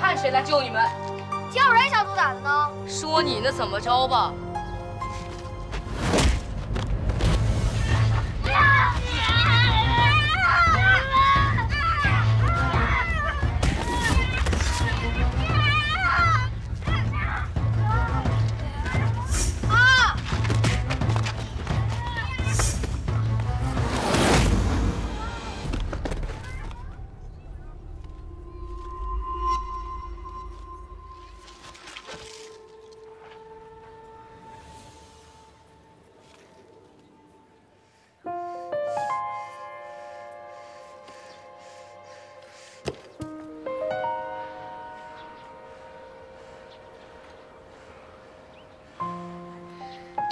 看谁来救你们！叫人小兔崽子呢？说你呢，怎么着吧？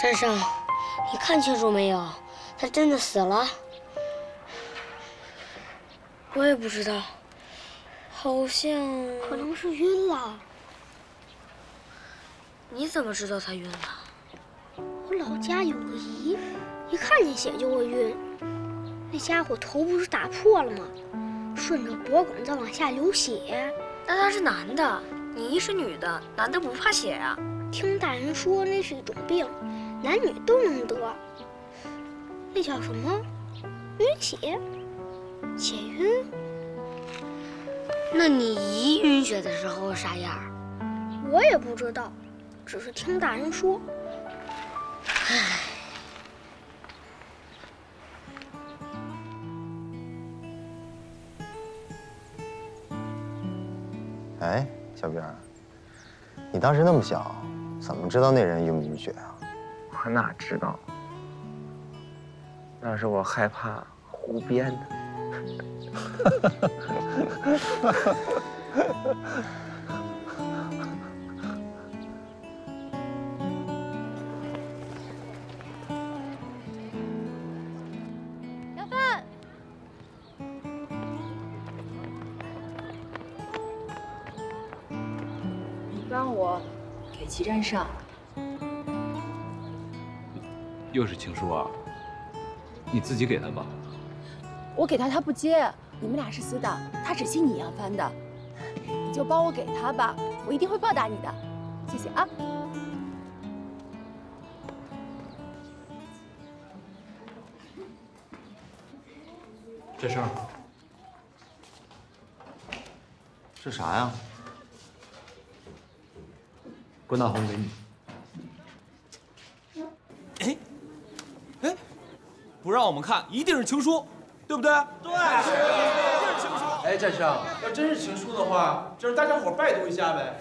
镇上，你看清楚没有？他真的死了？我也不知道，好像可能是晕了。你怎么知道他晕了？我老家有个姨，一看见血就会晕。那家伙头不是打破了吗？顺着脖梗再往下流血。那他是男的，你姨是女的，男的不怕血啊？听大人说那是一种病。男女都能得，那叫什么？晕血？血晕？那你姨晕血的时候啥样？我也不知道，只是听大人说。唉。哎，小兵，你当时那么小，怎么知道那人晕不晕血啊？我哪知道？那是我害怕胡编的。要饭。让我给齐占上。又是情书啊！你自己给他吧。我给他，他不接。你们俩是死党，他只信你杨帆的，你就帮我给他吧，我一定会报答你的。谢谢啊。这事儿，这啥呀？关大红给你。不让我们看，一定是情书，对不对？对，是，一定是情书。哎，战生，要真是情书的话，就让大家伙拜读一下呗。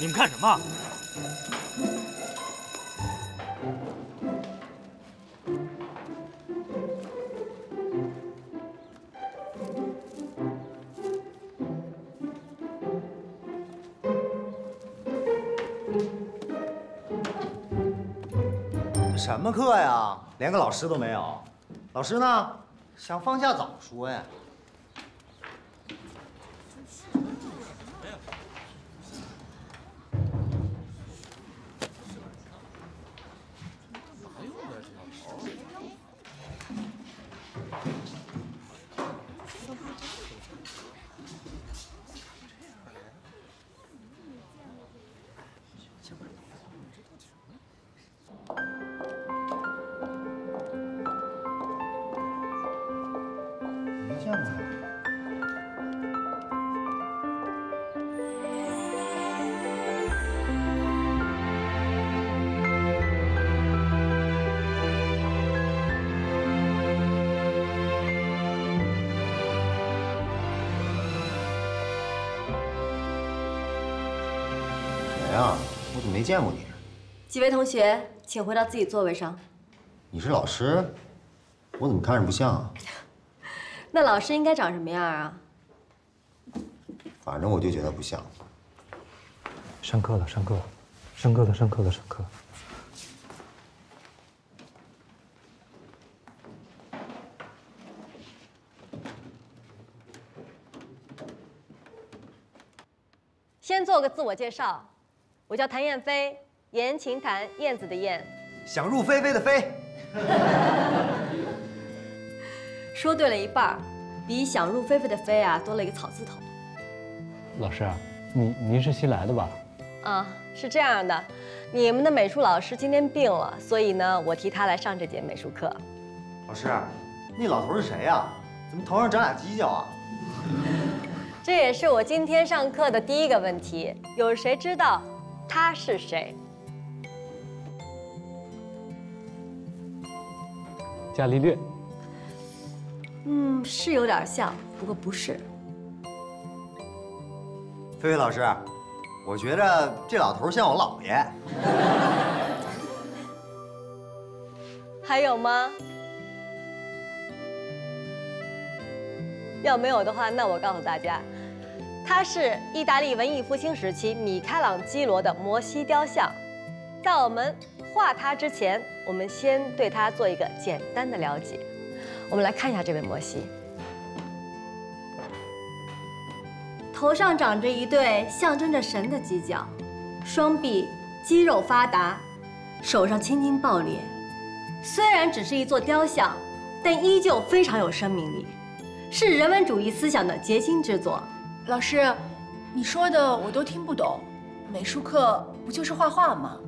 你们看什么？什么课呀？连个老师都没有。老师呢？想放假早说呀。几位同学，请回到自己座位上。你是老师，我怎么看着不像啊？那老师应该长什么样啊？反正我就觉得不像。上课了，上课了，上课了，上课了，上课。先做个自我介绍，我叫谭燕飞，燕秦谭，燕子的燕。想入非非的非。说对了一半儿，比想入非非的非啊多了一个草字头。老师，您您是新来的吧？啊，是这样的，你们的美术老师今天病了，所以呢，我替他来上这节美术课。老师，那老头是谁呀？怎么头上长俩犄角啊？这也是我今天上课的第一个问题，有谁知道他是谁？伽利略。嗯，是有点像，不过不是。菲菲老师，我觉着这老头像我姥爷。还有吗？要没有的话，那我告诉大家，他是意大利文艺复兴时期米开朗基罗的摩西雕像。在我们画它之前，我们先对它做一个简单的了解。我们来看一下这位摩西，头上长着一对象征着神的犄角，双臂肌肉发达，手上青筋暴裂。虽然只是一座雕像，但依旧非常有生命力，是人文主义思想的结晶之作。老师，你说的我都听不懂，美术课不就是画画吗？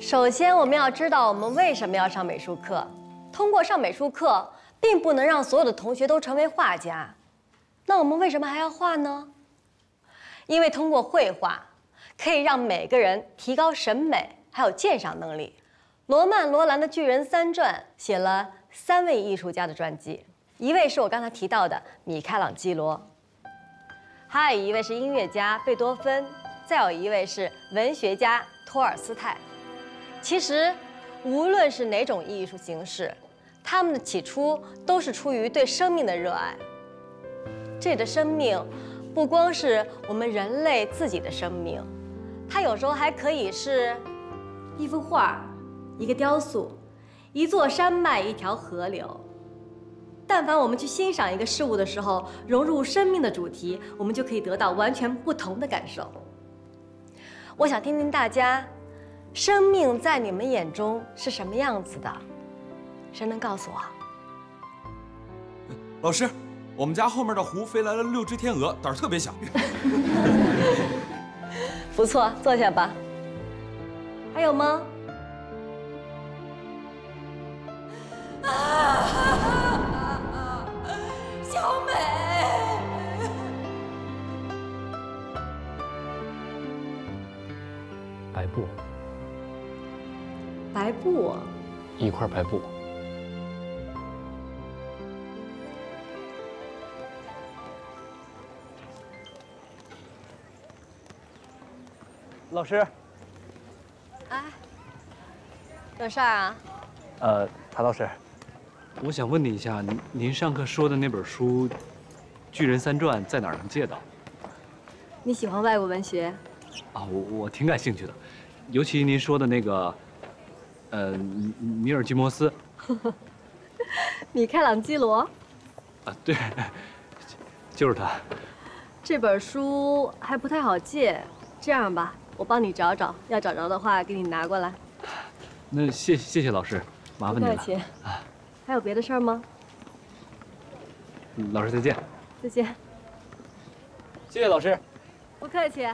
首先，我们要知道我们为什么要上美术课。通过上美术课，并不能让所有的同学都成为画家。那我们为什么还要画呢？因为通过绘画，可以让每个人提高审美还有鉴赏能力。罗曼·罗兰的《巨人三传》写了三位艺术家的传记，一位是我刚才提到的米开朗基罗，还有一位是音乐家贝多芬，再有一位是文学家托尔斯泰。其实，无论是哪种艺术形式，他们的起初都是出于对生命的热爱。这里的生命，不光是我们人类自己的生命，它有时候还可以是一幅画、一个雕塑、一座山脉、一条河流。但凡我们去欣赏一个事物的时候，融入生命的主题，我们就可以得到完全不同的感受。我想听听大家。生命在你们眼中是什么样子的？谁能告诉我？老师，我们家后面的湖飞来了六只天鹅，胆儿特别小。不错，坐下吧。还有吗？啊，小美。白布。白布，一块白布。老师，哎，有事儿啊？呃，谭老师，我想问你一下，您您上课说的那本书《巨人三传》在哪儿能借到？你喜欢外国文学？啊，我我挺感兴趣的，尤其您说的那个。呃，米尔基摩斯，米开朗基罗，啊，对，就是他。这本书还不太好借，这样吧，我帮你找找，要找着的话给你拿过来。那谢谢谢老师，麻烦你了。不客气。还有别的事儿吗？老师再见。再见。谢谢老师。不客气。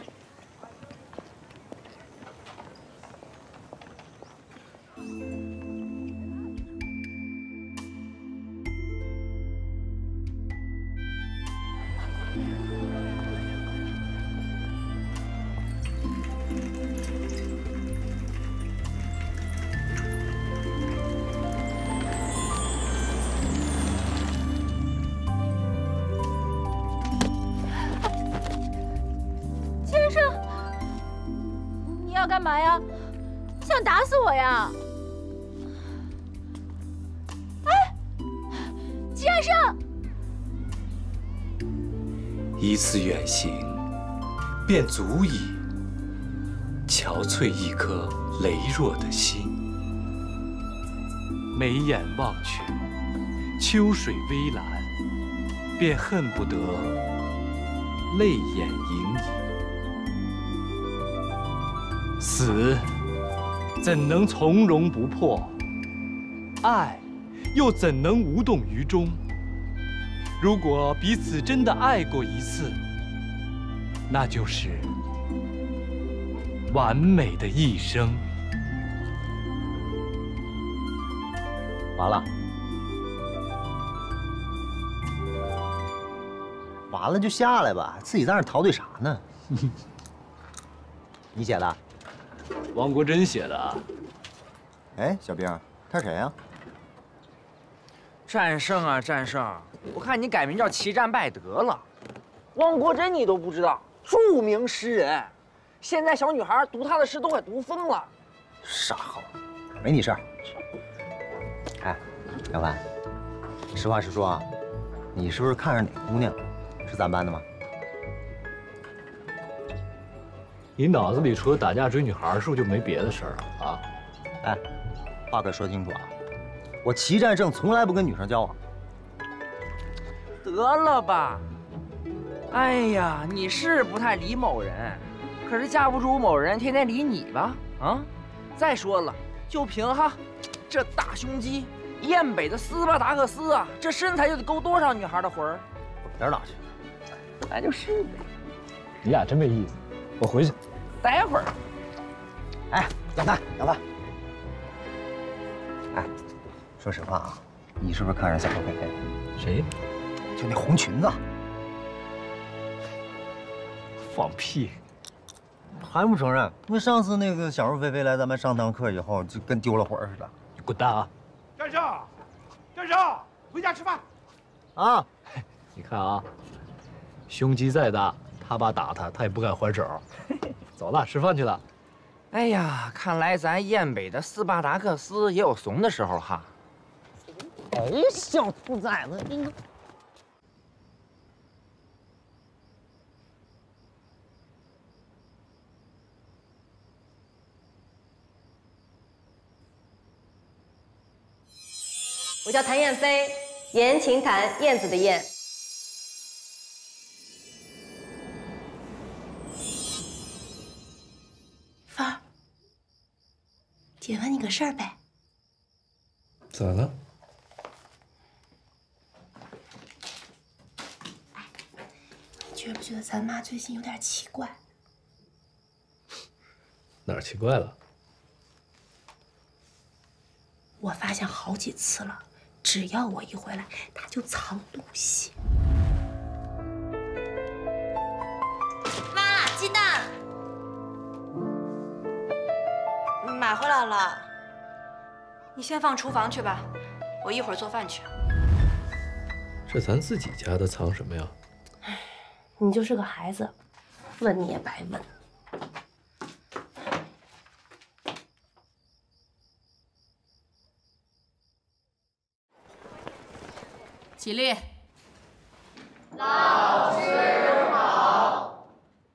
便足以憔悴一颗羸弱的心。眉眼望去，秋水微澜，便恨不得泪眼盈盈。死，怎能从容不迫？爱，又怎能无动于衷？如果彼此真的爱过一次，那就是完美的一生。完了，完了就下来吧，自己在那陶醉啥呢？你写的？王国珍写的啊。哎，小兵，他谁呀？战胜啊，战胜！我看你改名叫齐战败德了。汪国真你都不知道，著名诗人，现在小女孩读他的诗都快读疯了。傻猴，没你事儿。哎，杨帆，实话实说啊，你是不是看上哪姑娘？是咱班的吗？你脑子里除了打架追女孩，是不是就没别的事儿了啊？哎，话可说清楚啊！我齐战胜从来不跟女生交往。得了吧！哎呀，你是不太理某人，可是架不住某人天天理你吧？啊！再说了，就凭哈这大胸肌，燕北的斯巴达克斯啊，这身材就得勾多少女孩的魂儿？滚边儿去！来就是呗。你俩真没意思，我回去。待会儿。哎，杨帆，杨帆。哎，说实话啊，你是不是看上小周菲菲？谁？就那红裙子。放屁！还不承认？那上次那个小周菲菲来咱们上堂课以后，就跟丢了魂似的。你滚蛋啊！战胜，战胜，回家吃饭。啊！你看啊，胸肌再大，他爸打他，他也不敢还手。走了，吃饭去了。哎呀，看来咱燕北的斯巴达克斯也有怂的时候哈。哎，小兔崽子，我叫谭燕飞，言情谭，燕子的燕。芳儿，姐问你个事儿呗。咋了？你觉不觉得咱妈最近有点奇怪？哪儿奇怪了？我发现好几次了，只要我一回来，他就藏东西。妈，鸡蛋买回来了，你先放厨房去吧，我一会儿做饭去。这咱自己家的，藏什么呀？哎你就是个孩子，问你也白问。起立。老师好。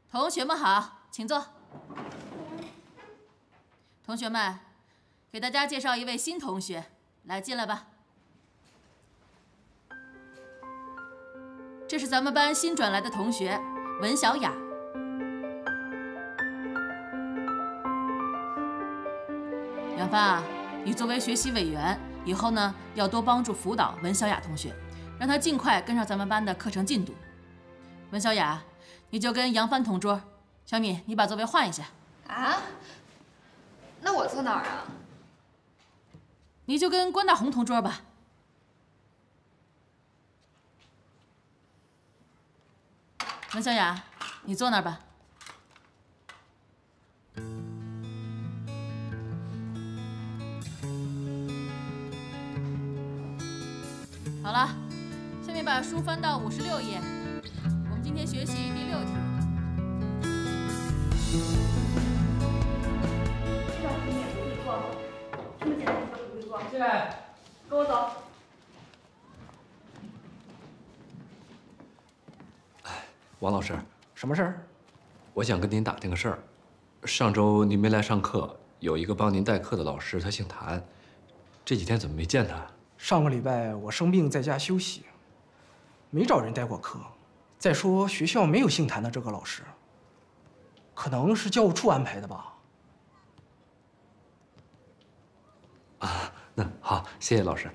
同学们好，请坐。同学们，给大家介绍一位新同学，来进来吧。这是咱们班新转来的同学文小雅。杨帆啊，你作为学习委员，以后呢要多帮助辅导文小雅同学，让他尽快跟上咱们班的课程进度。文小雅，你就跟杨帆同桌。小敏，你把座位换一下。啊？那我坐哪儿啊？你就跟关大红同桌吧。文小雅，你坐那儿吧。好了，下面把书翻到五十六页，我们今天学习第六题。进来，跟我走。王老师，什么事儿？我想跟您打听个事儿。上周您没来上课，有一个帮您代课的老师，他姓谭，这几天怎么没见他？上个礼拜我生病在家休息，没找人代过课。再说学校没有姓谭的这个老师，可能是教务处安排的吧？啊，那好，谢谢老师。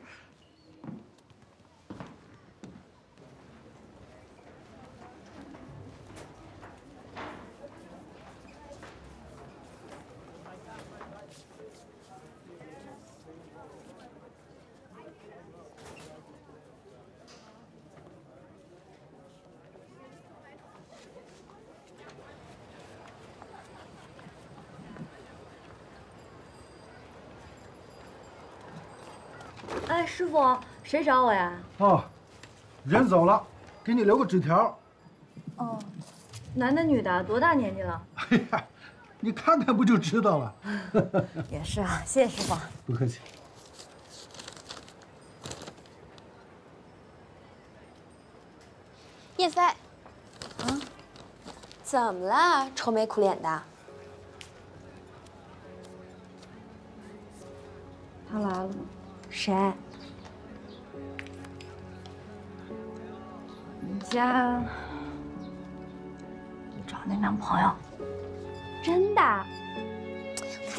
哎，师傅，谁找我呀？哦，人走了，给你留个纸条。哦，男的女的，多大年纪了？哎呀，你看看不就知道了。也是啊，谢谢师傅。不客气。叶飞，啊，怎么了？愁眉苦脸的。他来了。谁？家你找那男朋友？真的？看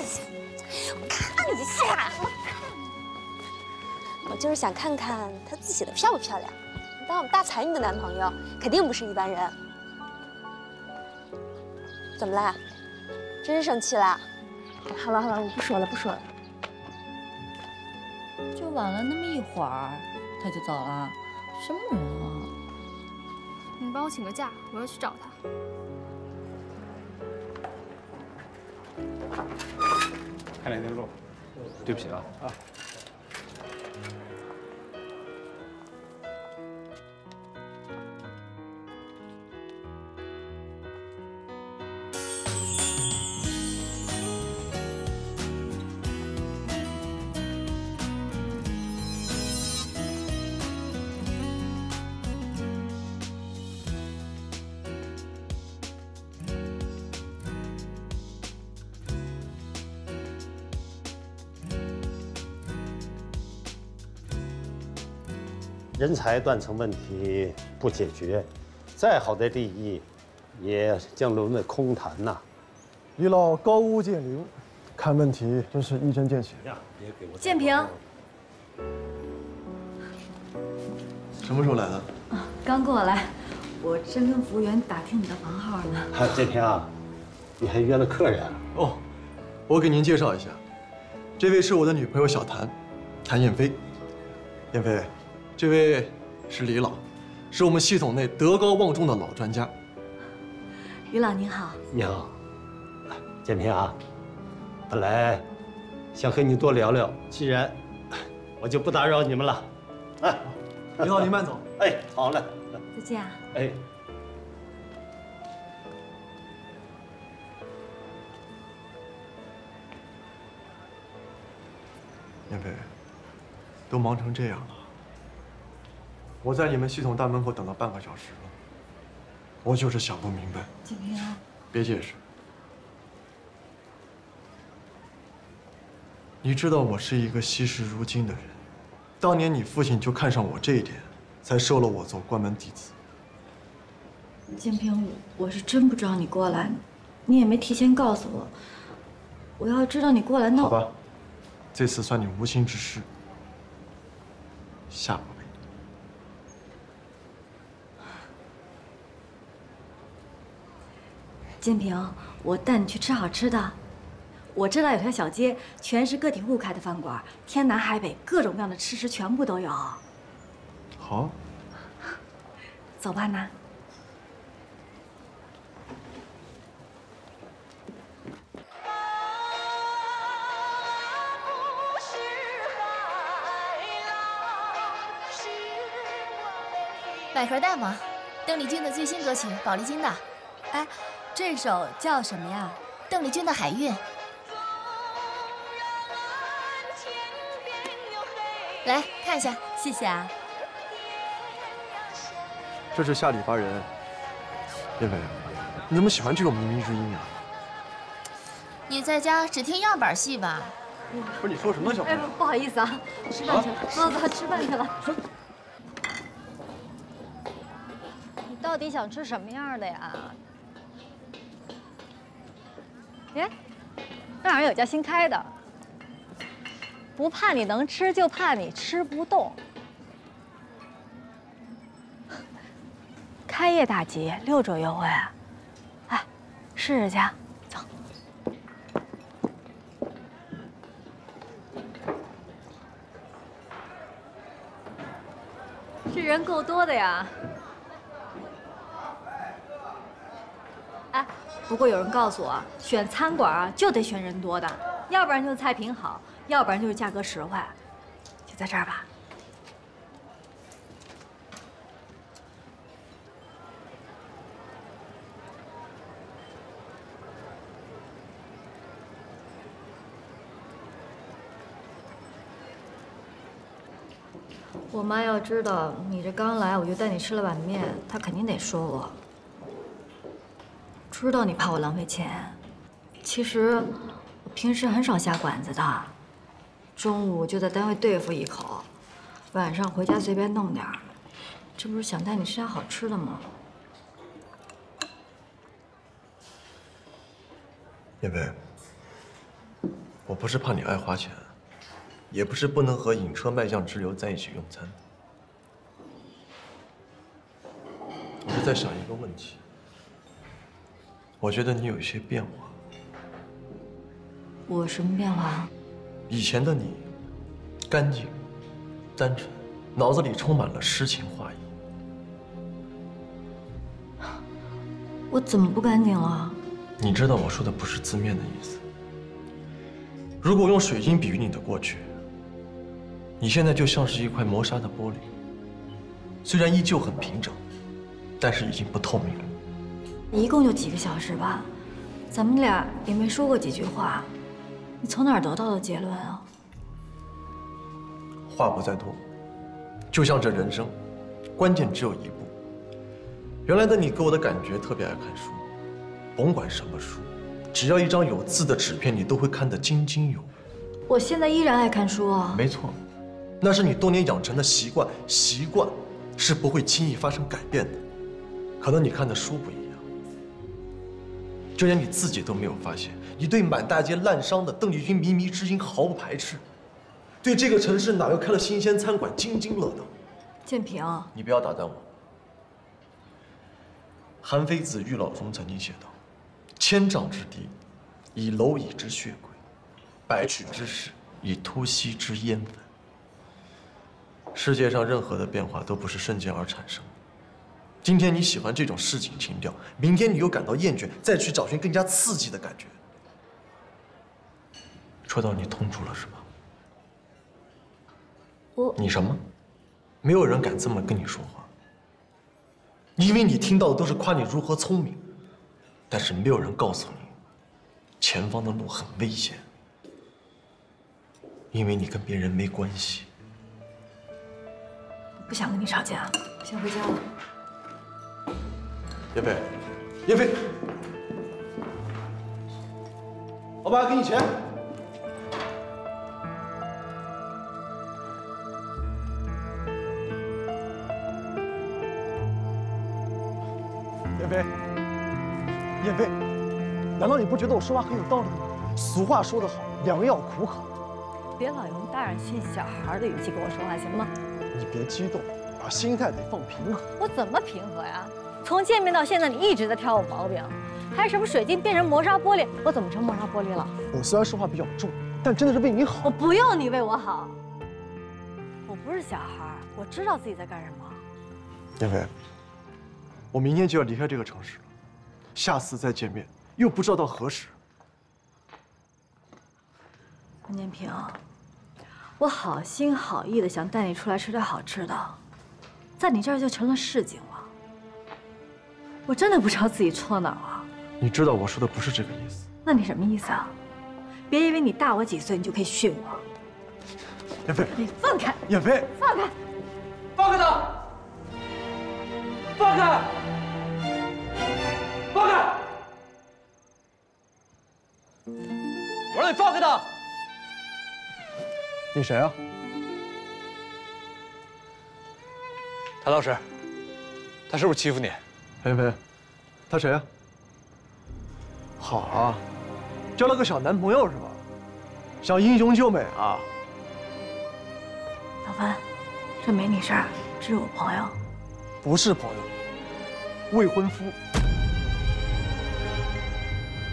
一下，我看一下，我看。我就是想看看他字写的漂不漂亮。当我们大才女的男朋友，肯定不是一般人。怎么啦？真是生气啦？好了好了，我不说了不说了。就晚了那么一会儿，他就走了，什么人啊？你帮我请个假，我要去找他。开两天路，对不起啊啊。人才断层问题不解决，再好的利益，也将沦为空谈呐。李老高屋建瓴，看问题真是一针见血。建平，什么时候来的？啊，刚过来，我正跟服务员打听你的房号呢。啊，建平啊，你还约了客人？哦，我给您介绍一下，这位是我的女朋友小谭，谭燕飞。燕飞。这位是李老，是我们系统内德高望重的老专家。李老您好。你好，建平啊，本来想和你多聊聊，既然我就不打扰你们了。哎，李老您慢走。哎，好嘞。再见啊。哎。燕飞，都忙成这样了。我在你们系统大门口等了半个小时了，我就是想不明白。景平，别解释。你知道我是一个惜时如金的人，当年你父亲就看上我这一点，才收了我做关门弟子。建平，我是真不知道你过来，你也没提前告诉我。我要知道你过来，那好吧，这次算你无心之失。下。建平，我带你去吃好吃的。我知道有条小街，全是个体户开的饭馆，天南海北，各种各样的吃食全部都有。好，走吧，南。百合蛋吗？邓丽君的最新歌曲《宝丽金》的。哎。这首叫什么呀？邓丽君的《海月》。来看一下，谢谢啊。这是下里巴人。叶飞，你怎么喜欢这种靡靡之音啊？你在家只听样板戏吧？不是你说什么，小哎，不好意思啊，吃饭去了。走走，吃饭去了。你到到底想吃什么样的呀？耶，那儿有家新开的，不怕你能吃，就怕你吃不动。开业大吉，六折优惠，哎，试试去。走。这人够多的呀。哎，不过有人告诉我，选餐馆啊就得选人多的，要不然就是菜品好，要不然就是价格实惠。就在这儿吧。我妈要知道你这刚来，我就带你吃了碗面，她肯定得说我。知道你怕我浪费钱，其实我平时很少下馆子的，中午就在单位对付一口，晚上回家随便弄点儿。这不是想带你吃点好吃的吗？燕飞，我不是怕你爱花钱，也不是不能和影车卖相之流在一起用餐，我是在想一个问题。我觉得你有一些变化。我什么变化？以前的你，干净、单纯，脑子里充满了诗情画意。我怎么不干净了？你知道我说的不是字面的意思。如果用水晶比喻你的过去，你现在就像是一块磨砂的玻璃，虽然依旧很平整，但是已经不透明了。一共就几个小时吧，咱们俩也没说过几句话，你从哪儿得到的结论啊？话不在多，就像这人生，关键只有一步。原来的你给我的感觉特别爱看书，甭管什么书，只要一张有字的纸片，你都会看得津津有味。我现在依然爱看书啊。没错，那是你多年养成的习惯，习惯是不会轻易发生改变的。可能你看的书不一样，就连你自己都没有发现，你对满大街烂商的邓丽君靡靡之音毫不排斥，对这个城市哪又开了新鲜餐馆津津乐道。建平，你不要打断我。韩非子《玉老》中曾经写道：“千丈之堤，以蝼蚁之血轨；百尺之石，以突溪之烟粉。”世界上任何的变化都不是瞬间而产生的。今天你喜欢这种市井情调，明天你又感到厌倦，再去找寻更加刺激的感觉。戳到你痛处了是吧？我你什么？没有人敢这么跟你说话，因为你听到的都是夸你如何聪明，但是没有人告诉你，前方的路很危险，因为你跟别人没关系。不想跟你吵架，先回家了。叶飞，叶飞，老板给你钱。叶飞，叶飞，难道你不觉得我说话很有道理吗？俗话说得好，良药苦口。别老用大人训小孩的语气跟我说话，行吗？你别激动，把心态得放平和。我怎么平和呀？从见面到现在，你一直在挑我毛病，还什么水晶变成磨砂玻璃，我怎么成磨砂玻璃了？我虽然说话比较重，但真的是为你好。我不用你为我好，我不是小孩，我知道自己在干什么。燕飞，我明天就要离开这个城市了，下次再见面又不知道到何时。关建平，我好心好意的想带你出来吃点好吃的，在你这儿就成了市井了。我真的不知道自己错哪儿了。你知道我说的不是这个意思。那你什么意思啊？别以为你大我几岁，你就可以训我。燕飞，你放开！燕飞，放开！放开他！放开！放开！我让你放开他！你谁啊？谭老师，他是不是欺负你？燕飞，他谁啊？好啊，交了个小男朋友是吧？想英雄救美啊？老范，这没你事儿，这是我朋友。不是朋友，未婚夫。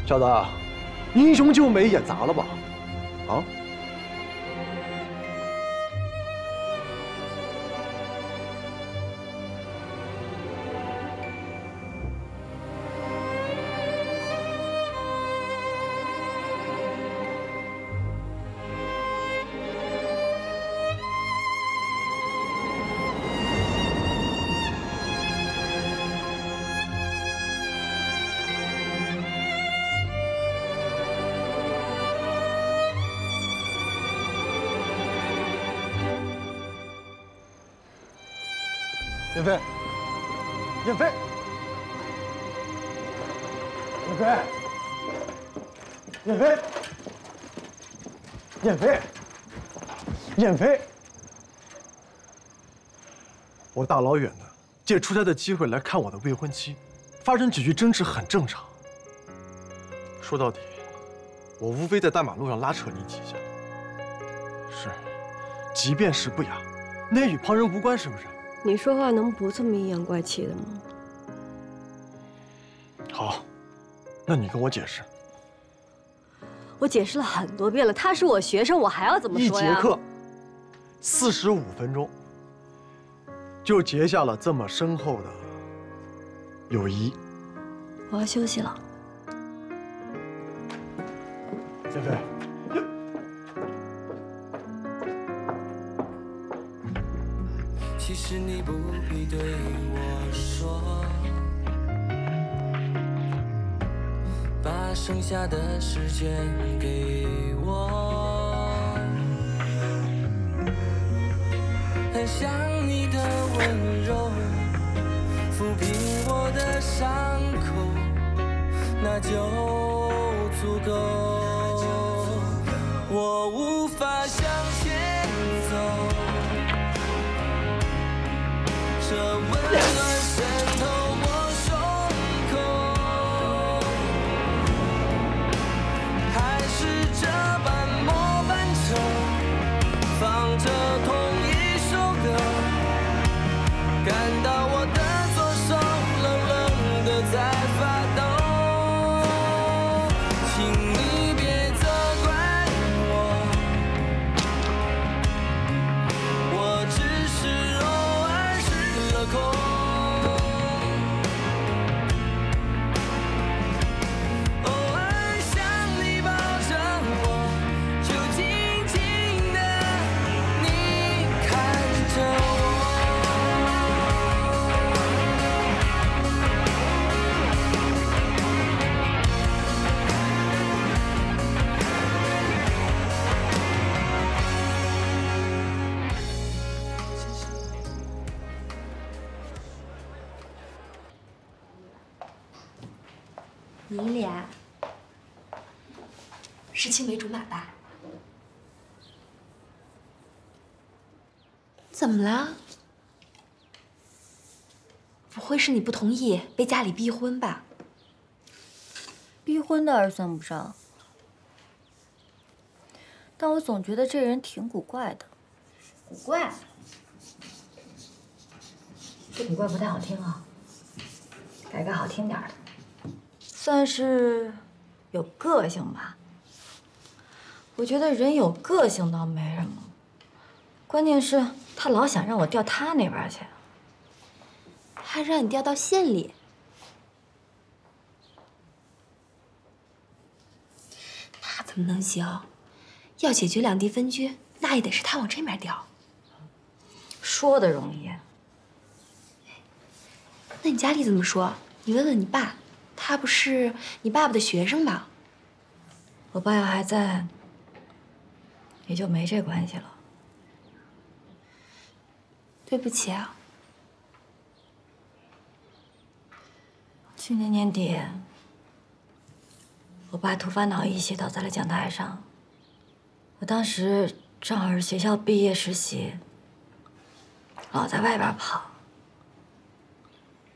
小子，英雄救美演砸了吧？啊？燕飞，我大老远的借出差的机会来看我的未婚妻，发生几句争执很正常。说到底，我无非在大马路上拉扯你几下。是，即便是不雅，那也与旁人无关，是不是？你说话能不这么阴阳怪气的吗？好，那你跟我解释。我解释了很多遍了，他是我学生，我还要怎么说呀？一节课，四十五分钟，就结下了这么深厚的友谊。我要休息了。菲菲。其实你不必对我说，把剩下的时间给我。很想你的温柔，抚平我的伤口，那就足够。我无法向前走。这温暖怎么了？不会是你不同意被家里逼婚吧？逼婚倒是算不上，但我总觉得这人挺古怪的。古怪？这古怪不太好听啊，改个好听点的。算是有个性吧。我觉得人有个性倒没什么，关键是他老想让我调他那边去。还让你调到县里？那怎么能行？要解决两地分居，那也得是他往这边调。说的容易，那你家里怎么说？你问问你爸，他不是你爸爸的学生吧？我爸要还在，也就没这关系了。对不起啊。去年年底，我爸突发脑溢血倒在了讲台上。我当时正好是学校毕业实习，老在外边跑。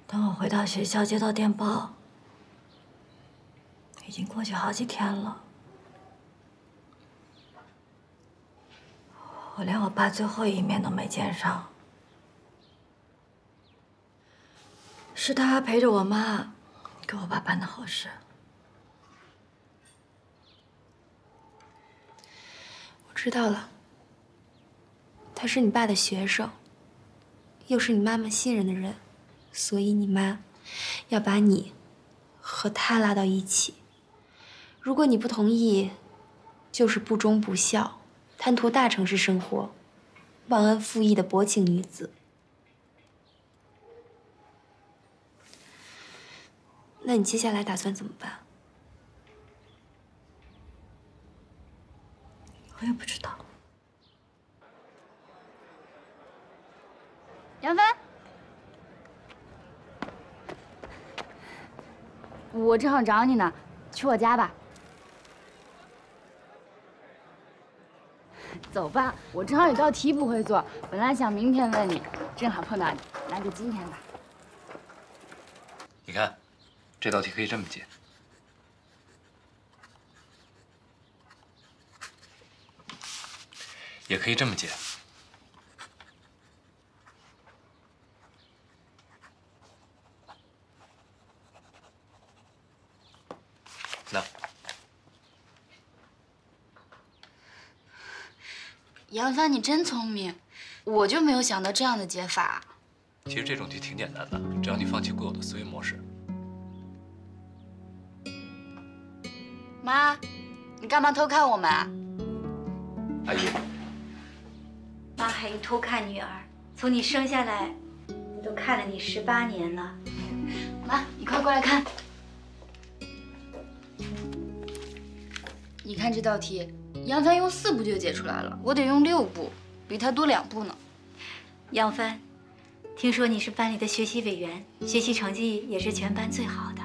等我回到学校接到电报，已经过去好几天了。我连我爸最后一面都没见上，是他陪着我妈给我爸办的好事。我知道了，他是你爸的学生，又是你妈妈信任的人，所以你妈要把你和他拉到一起。如果你不同意，就是不忠不孝，贪图大城市生活，忘恩负义的薄情女子。那你接下来打算怎么办？我也不知道。杨帆，我正好找你呢，去我家吧。走吧，我正好有道题不会做，本来想明天问你，正好碰到你，那就今天吧。这道题可以这么解。也可以这么解。那杨帆，你真聪明，我就没有想到这样的解法。其实这种题挺简单的，只要你放弃固有的思维模式。妈，你干嘛偷看我们啊？阿姨，妈还用偷看女儿？从你生下来，我都看了你十八年了。妈，你快过来看。你看这道题，杨帆用四步就解出来了，我得用六步，比他多两步呢。杨帆，听说你是班里的学习委员，学习成绩也是全班最好的。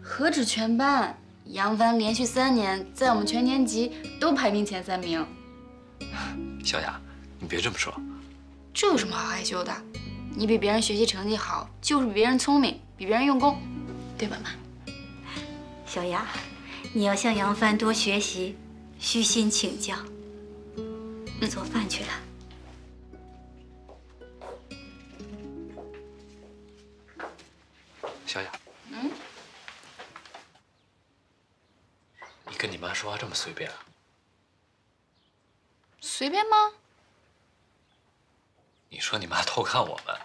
何止全班，杨帆连续三年在我们全年级都排名前三名。小雅，你别这么说。这有什么好害羞的？你比别人学习成绩好，就是比别人聪明，比别人用功，对吧，妈？小雅，你要向杨帆多学习，虚心请教。做饭去了。小雅，嗯，你跟你妈说话这么随便啊？随便吗？你说你妈偷看我们，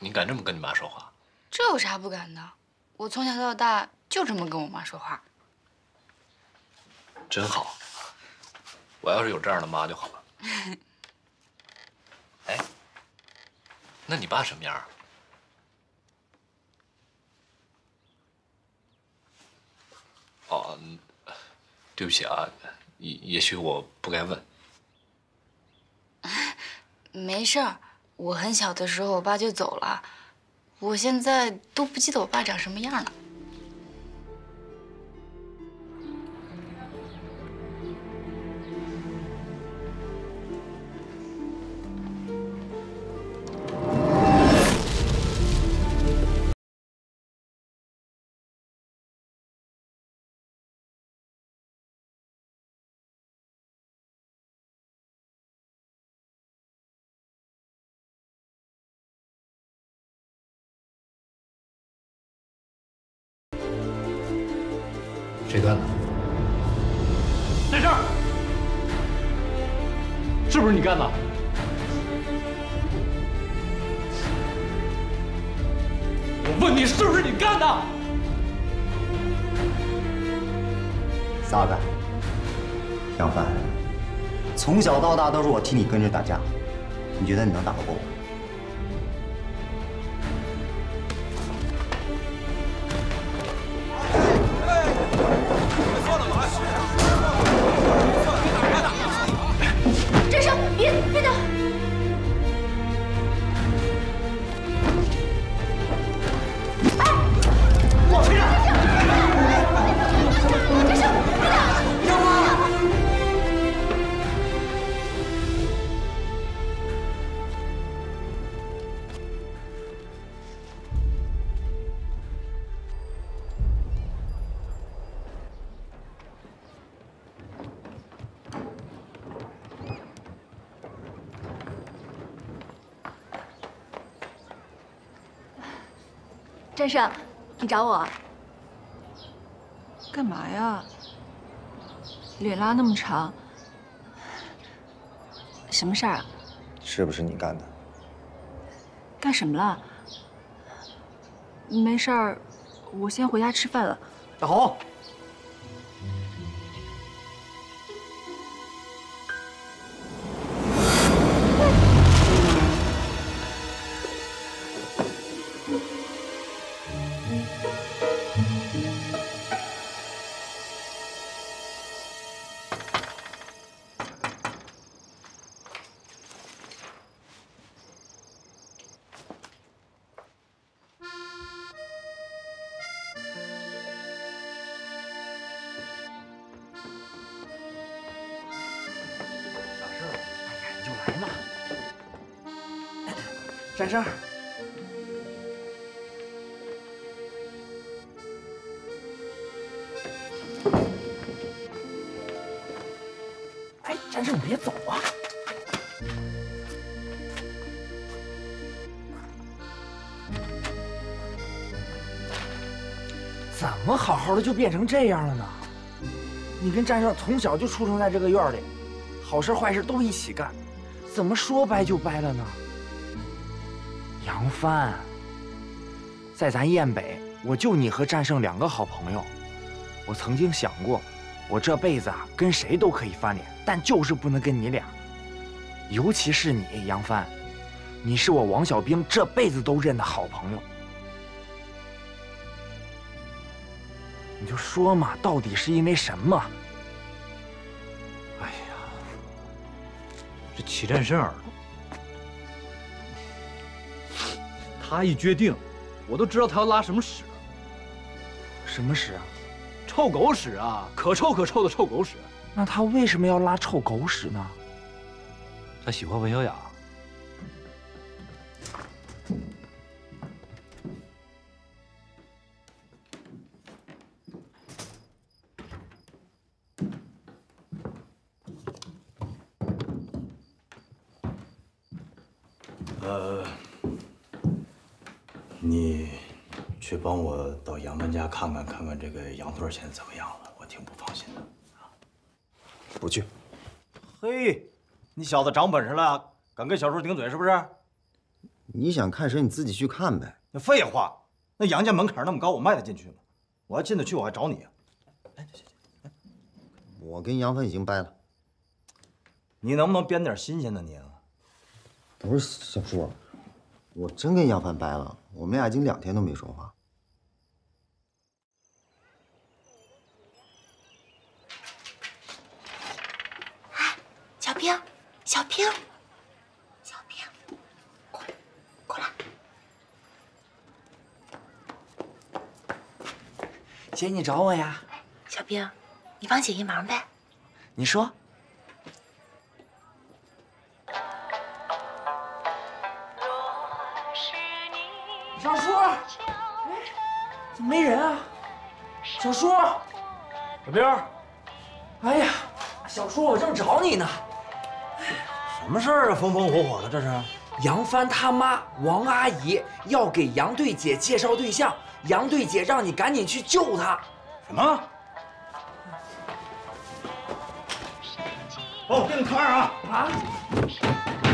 你敢这么跟你妈说话？这有啥不敢的？我从小到大就这么跟我妈说话。真好，我要是有这样的妈就好了。哎，那你爸什么样啊？哦，嗯对不起啊，也也许我不该问。没事儿，我很小的时候我爸就走了，我现在都不记得我爸长什么样了。你干的？我问你是不是你干的？撒开！杨帆，从小到大都是我替你跟着打架，你觉得你能打得过我？战胜，你找我？干嘛呀？脸拉那么长，什么事儿啊？是不是你干的？干什么了？没事儿，我先回家吃饭了。大红，战胜，哎，战胜，别走啊！怎么好好的就变成这样了呢？你跟战胜从小就出生在这个院里，好事坏事都一起干，怎么说掰就掰了呢？杨帆，在咱燕北，我就你和战胜两个好朋友。我曾经想过，我这辈子啊跟谁都可以翻脸，但就是不能跟你俩。尤其是你，杨帆，你是我王小兵这辈子都认的好朋友。你就说嘛，到底是因为什么？哎呀这齐战胜，他一决定，我都知道他要拉什么屎。什么屎啊？臭狗屎啊！可臭可臭的臭狗屎。那他为什么要拉臭狗屎呢？他喜欢文小雅。你去帮我到杨帆家看看，看看这个杨队现在怎么样了？我挺不放心的啊。不去。嘿，你小子长本事了，敢跟小叔顶嘴是不是？你想看谁，你自己去看呗。那废话，那杨家门槛那么高，我迈得进去吗？我要进得去，我还找你啊。我跟杨帆已经掰了。你能不能编点新鲜的你啊？不是小叔，我真跟杨帆掰了，我们俩已经两天都没说话。哎小兵，小兵，小兵，过来，过来。姐，你找我呀？小兵，你帮姐一忙呗。你说。小叔，小兵，哎呀，小叔，我正找你呢。什么事儿啊？风风火火的，这是？杨帆他妈王阿姨要给杨队姐介绍对象，杨队姐让你赶紧去救她。什么？帮我订摊儿啊！啊？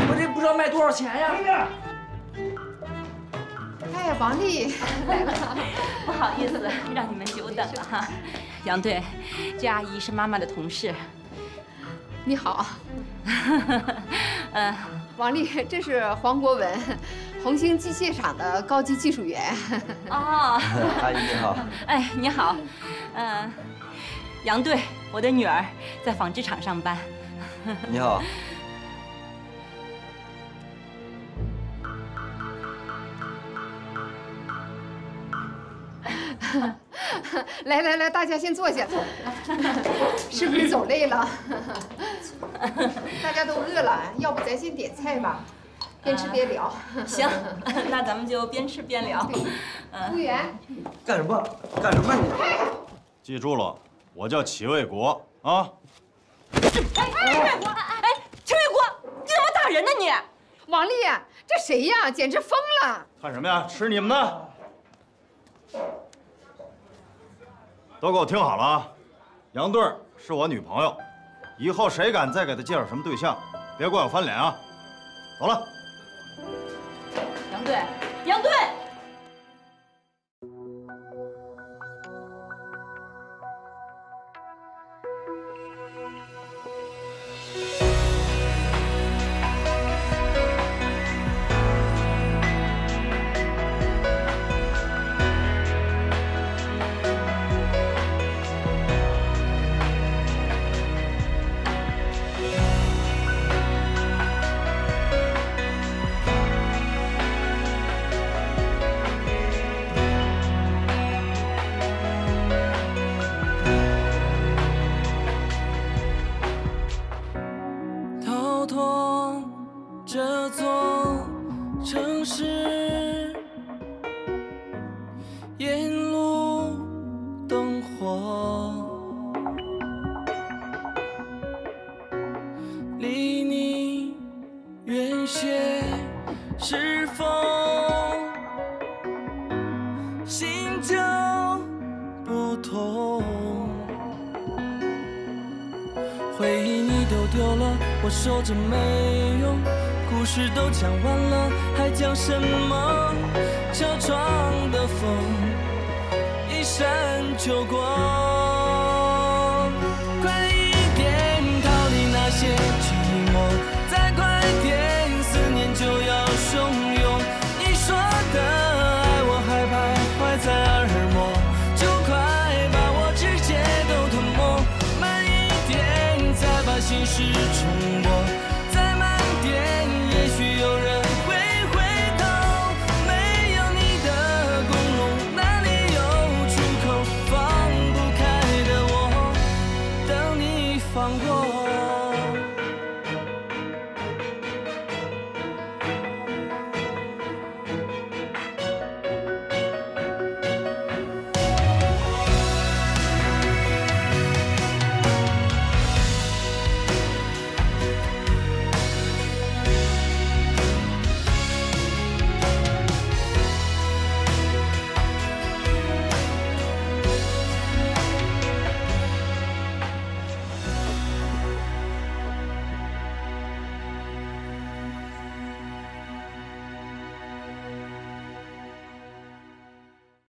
我这不知道卖多少钱呀？哎，王丽来了，不好意思，让你们久等了哈。杨队，这阿姨是妈妈的同事。你好，嗯，王丽，这是黄国文，红星机械厂的高级技术员。哦，阿姨你好。哎，你好，嗯，杨队，我的女儿在纺织厂上班。你好。来来来，大家先坐下。是不是走累了？大家都饿了，要不咱先点菜吧，边吃边聊。行，那咱们就边吃边聊。服务员，干什么？干什么你？记住了，我叫齐卫国啊。哎，齐卫国，哎，齐卫国，你怎么打人呢你？王丽，这谁呀？简直疯了！看什么呀？吃你们的！都给我听好了啊！杨队是我女朋友，以后谁敢再给她介绍什么对象，别怪我翻脸啊！走了。杨队，杨队。没用，故事都讲完了，还讲什么？车窗的风一闪就过。